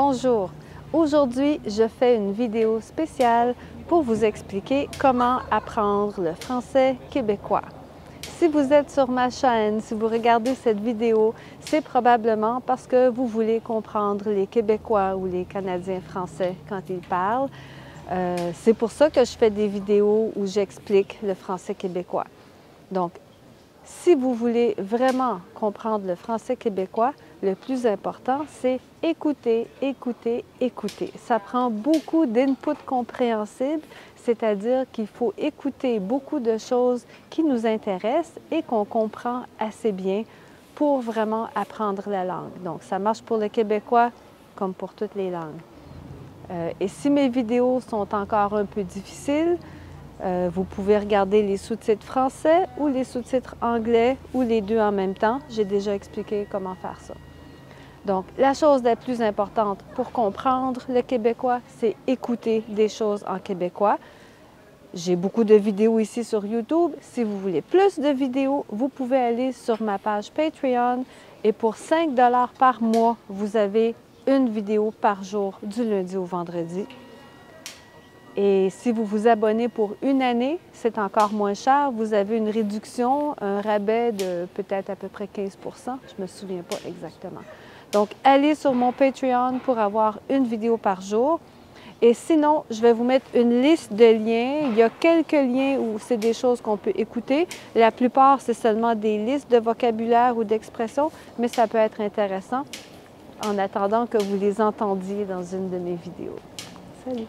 Bonjour! Aujourd'hui, je fais une vidéo spéciale pour vous expliquer comment apprendre le français québécois. Si vous êtes sur ma chaîne, si vous regardez cette vidéo, c'est probablement parce que vous voulez comprendre les Québécois ou les Canadiens français quand ils parlent. Euh, c'est pour ça que je fais des vidéos où j'explique le français québécois. Donc, si vous voulez vraiment comprendre le français québécois, le plus important, c'est écouter, écouter, écouter. Ça prend beaucoup d'input compréhensible, c'est-à-dire qu'il faut écouter beaucoup de choses qui nous intéressent et qu'on comprend assez bien pour vraiment apprendre la langue. Donc, ça marche pour le québécois comme pour toutes les langues. Euh, et si mes vidéos sont encore un peu difficiles, euh, vous pouvez regarder les sous-titres français ou les sous-titres anglais ou les deux en même temps. J'ai déjà expliqué comment faire ça. Donc, la chose la plus importante pour comprendre le québécois, c'est écouter des choses en québécois. J'ai beaucoup de vidéos ici sur YouTube. Si vous voulez plus de vidéos, vous pouvez aller sur ma page Patreon et pour 5 par mois, vous avez une vidéo par jour du lundi au vendredi. Et si vous vous abonnez pour une année, c'est encore moins cher. Vous avez une réduction, un rabais de peut-être à peu près 15% Je ne me souviens pas exactement. Donc, allez sur mon Patreon pour avoir une vidéo par jour. Et sinon, je vais vous mettre une liste de liens. Il y a quelques liens où c'est des choses qu'on peut écouter. La plupart, c'est seulement des listes de vocabulaire ou d'expressions, mais ça peut être intéressant en attendant que vous les entendiez dans une de mes vidéos. Salut!